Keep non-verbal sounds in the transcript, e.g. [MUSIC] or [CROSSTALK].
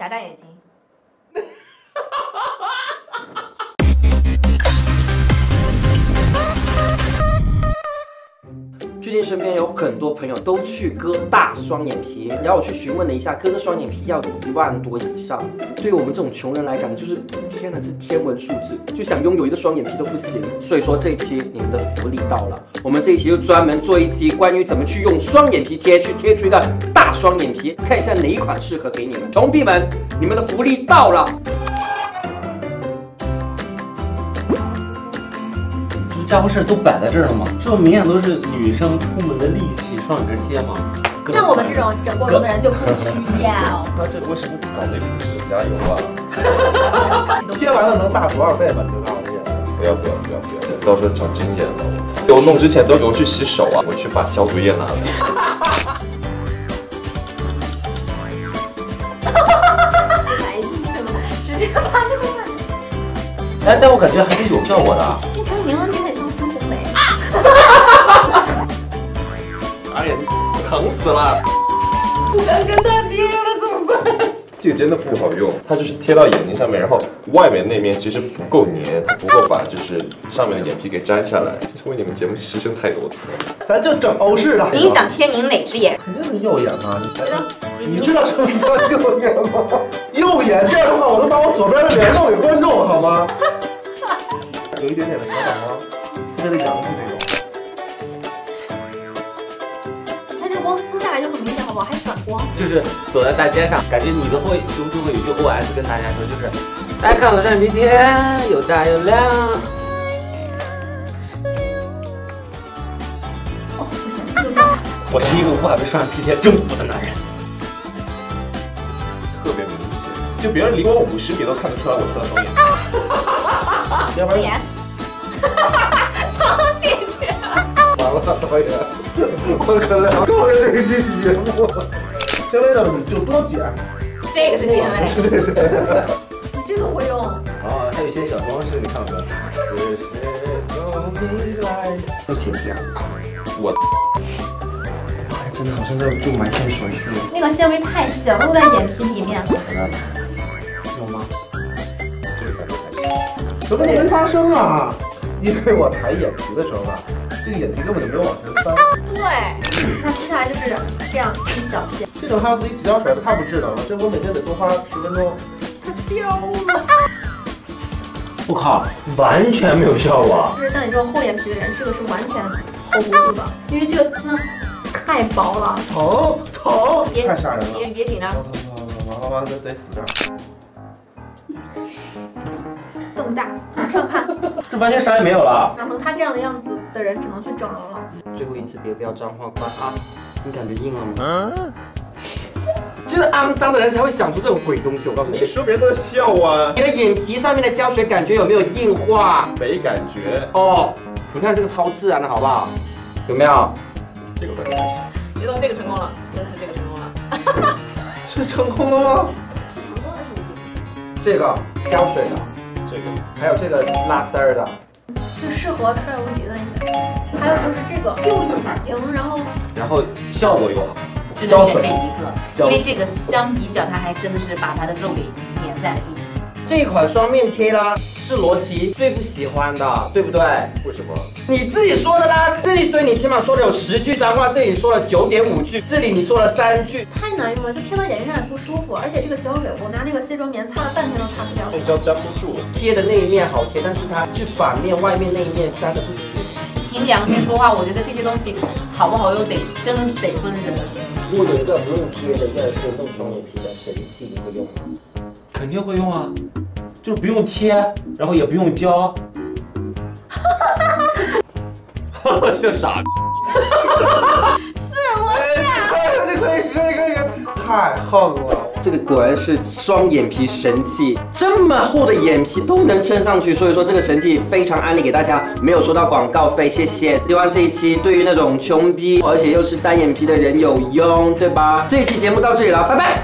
眨眨眼睛。最近身边有很多朋友都去割大双眼皮，然后我去询问了一下，割个双眼皮要一万多以上。对于我们这种穷人来讲，就是天呐，这是天文数字，就想拥有一个双眼皮都不行。所以说这一期你们的福利到了，我们这一期就专门做一期关于怎么去用双眼皮贴去贴出一个大双眼皮，看一下哪一款适合给你们。穷逼们，你们的福利到了。家伙事儿都摆在这儿了吗？这不明显都是女生出门的利器，双眼皮贴吗？像我们这种整过容的人就不需要。[LAUGHS] 那这为什么不搞内服式？加油啊！[LAUGHS] 贴完了能大多少倍吧？你就告诉我。不要不要不要不要，到时候长针眼了，我操！我弄之前都有去洗手啊，我去把消毒液拿来。来进去吗？直接把这个。哎，但我感觉还是有效果的。变成明了，你得像孙红雷。[LAUGHS] 哎呀，疼死了！不想跟他贴了，怎么办？这个真的不好用，它就是贴到眼睛上面，然后外面那面其实不够粘，它不够把就是上面的眼皮给粘下来。为你们节目牺牲太多次。咱就整欧式的。您想贴您哪只眼？肯定是右眼啊！你你知道什么叫右眼吗？右眼这样的话，我能把我左边的脸露给观众，好吗？有一点点的小反光，特别的洋气那种。下来就很明显，好不好？还反光。就是走在大街上，感觉你都会胸中会有一句 OS 跟大家说，就是大家看我双眼皮贴，又大又亮。哦，不行，这个我是一个无法被双眼皮贴征服的男人。特别明显，就别人离我五十米都看得出来我贴了双眼 [LAUGHS] 导演，我可能够了这个期节目。纤维的你就多剪，这个是纤维，是这是。你这个会用。啊，还有一些小装饰，你看到没有？是谁送你来？要剪掉。我哎，真的好像在做埋线手术。那个纤维太小，露在眼皮里面。有吗？这个感觉还行。什么都没发生啊！因为我抬眼皮的时候吧，这个眼皮根本就没有往前翻，对，它接下来就是这样一小片。这种还要自己挤胶水的太不智能了。这我每天得多花十分钟。它掉了。我靠，完全没有效果。就是像你这种厚眼皮的人，这个是完全 hold 不住的，因为这个真的太薄了。疼疼，别太吓人了。别别紧张疼，疼疼疼，完了完了，得得死这儿。更大，往上看。[LAUGHS] 这完全啥也没有了。长成他这样的样子的人，只能去整容了。最后一次别不要脏话，乖啊！你感觉硬了吗？就是肮脏的人才会想出这种鬼东西。我告诉你你，说别人都在笑啊，你的眼皮上面的胶水感觉有没有硬化？没感觉。哦，你看这个超自然的好不好？有没有？这个反正还行。别动，这个成功了，真的是这个成功了。[LAUGHS] 是成功了吗？成功了这个胶水的，这个还有这个拉丝儿的，就适合帅无敌的。还有就是这个又隐形，然后然后效果又好。只能选这一个，因为这个相比较，它还真的是把它的肉给粘在了一起。这款双面贴啦，是罗琦最不喜欢的，对不对？为什么？你自己说的啦，这一堆你起码说了有十句脏话，这里说了九点五句，这里你说了三句，太难用了，就贴到眼睛上也不舒服。而且这个胶水，我拿那个卸妆棉擦了半天都擦不掉。那胶粘不住。贴的那一面好贴，但是它去反面，外面那一面粘的不行。凭良心说话，我觉得这些东西好不好用得真得分人。如果有一个不用贴的，一个可以弄双眼皮的神器，你会用吗？肯定会用啊，就是不用贴，然后也不用胶。哈 [LAUGHS] 哈像傻逼。哎，这可以可以可以，太横了。这个果然是双眼皮神器，这么厚的眼皮都能撑上去，所以说这个神器非常安利给大家，没有收到广告费，谢谢。希望这一期对于那种穷逼而且又是单眼皮的人有用，对吧？这一期节目到这里了，拜拜。